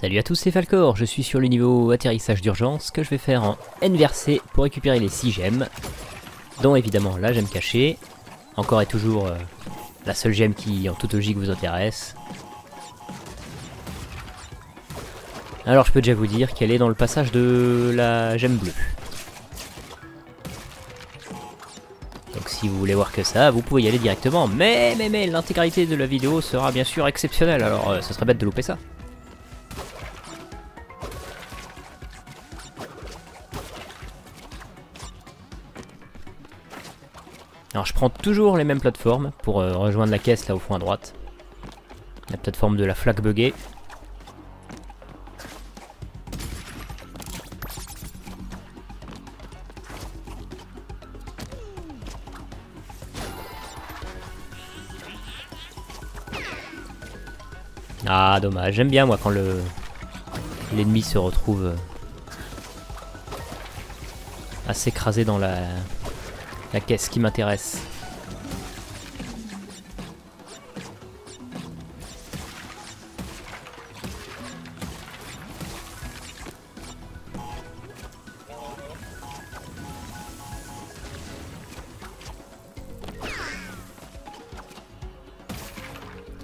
Salut à tous, c'est Falcor, je suis sur le niveau atterrissage d'urgence que je vais faire en pour récupérer les 6 gemmes, dont évidemment la gemme cachée, encore et toujours euh, la seule gemme qui en toute logique vous intéresse. Alors je peux déjà vous dire qu'elle est dans le passage de la gemme bleue. Donc si vous voulez voir que ça, vous pouvez y aller directement, mais mais mais l'intégralité de la vidéo sera bien sûr exceptionnelle, alors euh, ce serait bête de louper ça. Alors je prends toujours les mêmes plateformes pour euh, rejoindre la caisse là au fond à droite. La plateforme de la flaque buggée. Ah dommage, j'aime bien moi quand le l'ennemi se retrouve euh, à s'écraser dans la, la caisse qui m'intéresse.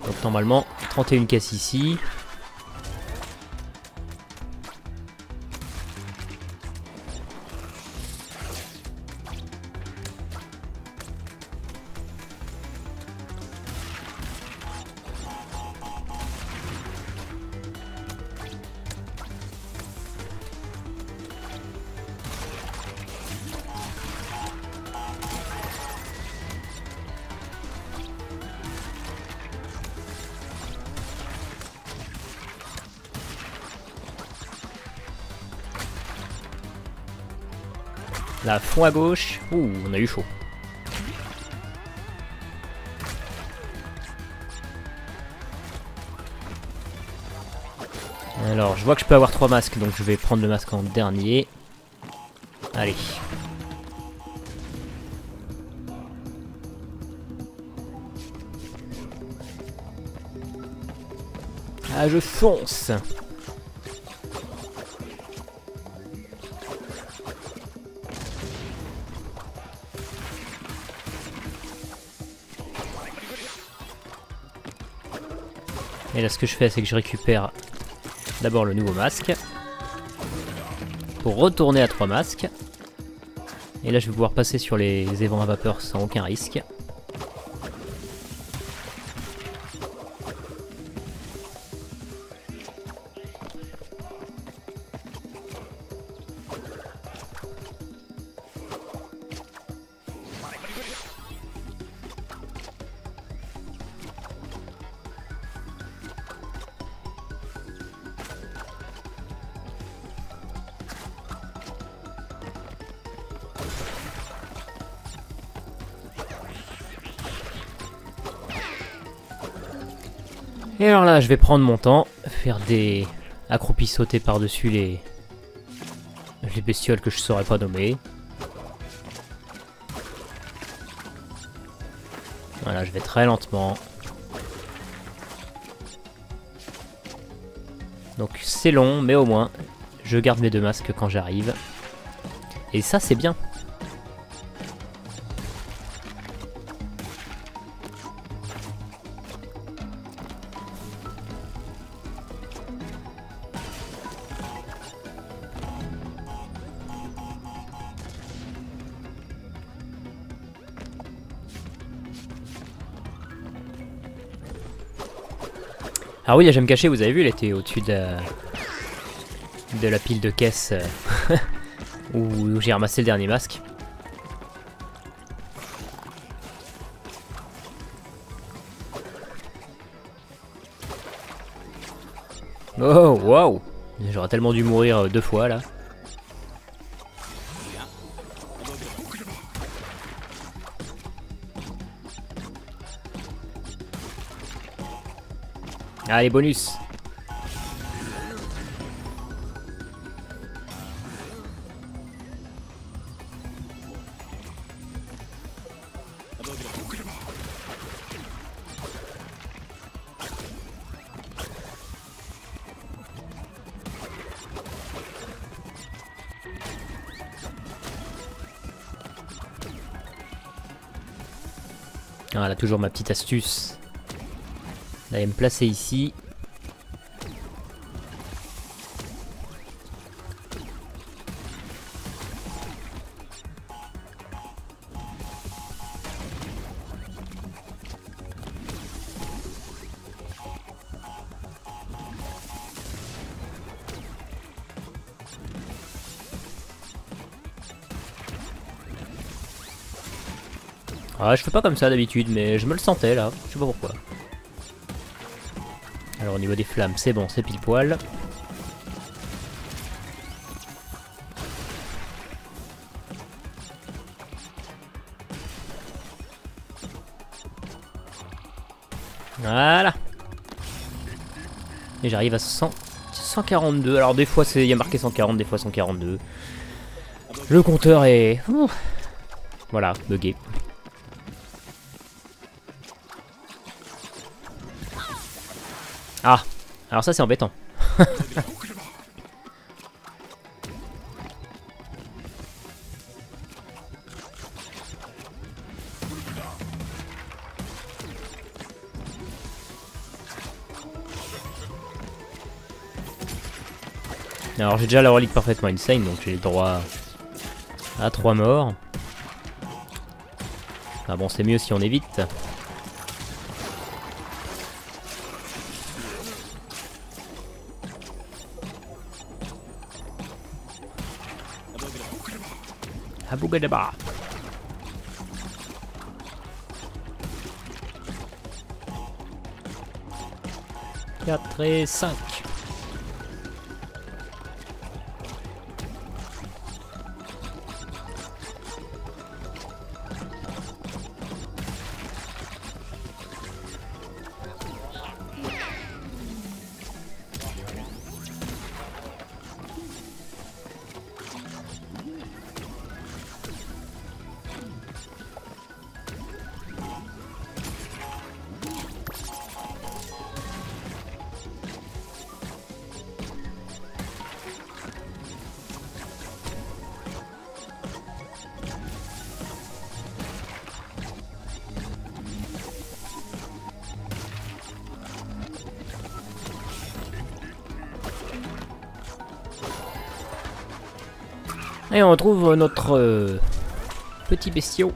Donc normalement, 31 caisses ici. Là, fond à gauche. Ouh, on a eu chaud. Alors, je vois que je peux avoir trois masques, donc je vais prendre le masque en dernier. Allez. Ah, je fonce Et là ce que je fais c'est que je récupère d'abord le nouveau masque pour retourner à 3 masques. Et là je vais pouvoir passer sur les évents à vapeur sans aucun risque. Et alors là, je vais prendre mon temps, faire des accroupis sauter par-dessus les... les bestioles que je saurais pas nommer. Voilà, je vais très lentement. Donc c'est long, mais au moins, je garde mes deux masques quand j'arrive. Et ça, c'est bien. Ah oui, la gemme cachée, vous avez vu, elle était au-dessus de, la pile de caisses euh, où, j'ai ramassé le dernier masque. Oh, waouh J'aurais tellement dû mourir euh, deux fois, là. Ah, les bonus Voilà, toujours ma petite astuce. D'aller me placer ici. Ah, je fais pas comme ça d'habitude, mais je me le sentais là, je sais pas pourquoi. Alors au niveau des flammes, c'est bon, c'est pile poil. Voilà. Et j'arrive à 100, 142. Alors des fois il y a marqué 140, des fois 142. Le compteur est... Voilà, bugué. Ah Alors ça c'est embêtant. Alors j'ai déjà la relique parfaitement insane donc j'ai le droit à 3 morts. Ah bon c'est mieux si on évite. Abougadaba. Quatre et cinq. Et on retrouve notre euh, petit bestiau.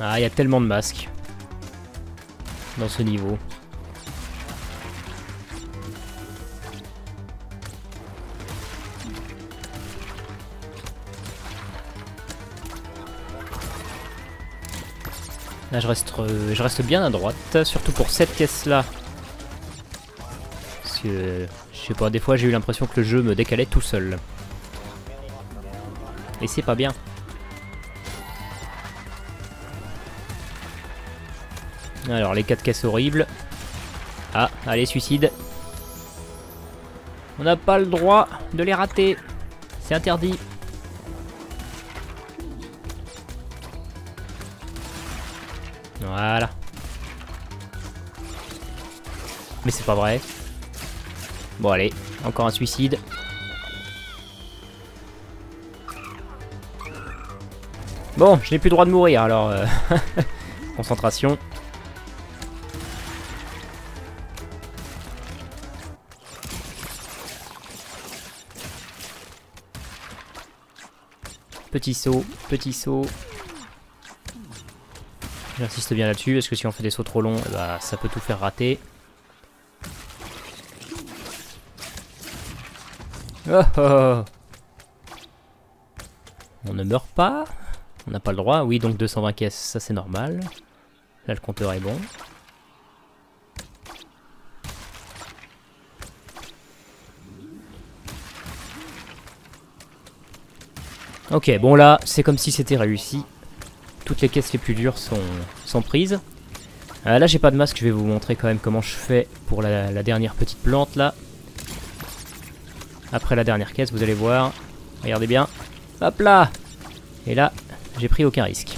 Ah, il y a tellement de masques dans ce niveau. Là, je reste, euh, je reste bien à droite, surtout pour cette caisse-là. Parce que, je sais pas, des fois j'ai eu l'impression que le jeu me décalait tout seul. Et c'est pas bien. Alors, les quatre caisses horribles. Ah, allez, suicide. On n'a pas le droit de les rater. C'est interdit. Voilà. Mais c'est pas vrai. Bon allez, encore un suicide. Bon, je n'ai plus le droit de mourir alors. Euh, concentration. Petit saut, petit saut. J'insiste bien là-dessus, parce que si on fait des sauts trop longs, bah, ça peut tout faire rater. Oh, oh, oh. On ne meurt pas On n'a pas le droit Oui, donc 220 caisses, ça c'est normal. Là, le compteur est bon. Ok, bon là, c'est comme si c'était réussi. Toutes les caisses les plus dures sont, sont prises. Euh, là j'ai pas de masque, je vais vous montrer quand même comment je fais pour la, dernière petite plante là. Après la dernière caisse, vous allez voir. Regardez bien. Hop là Et là, j'ai pris aucun risque.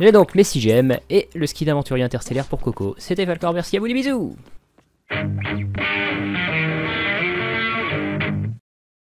J'ai donc mes 6 gemmes et le ski d'aventurier interstellaire pour Coco. C'était Falcor, merci à vous, des bisous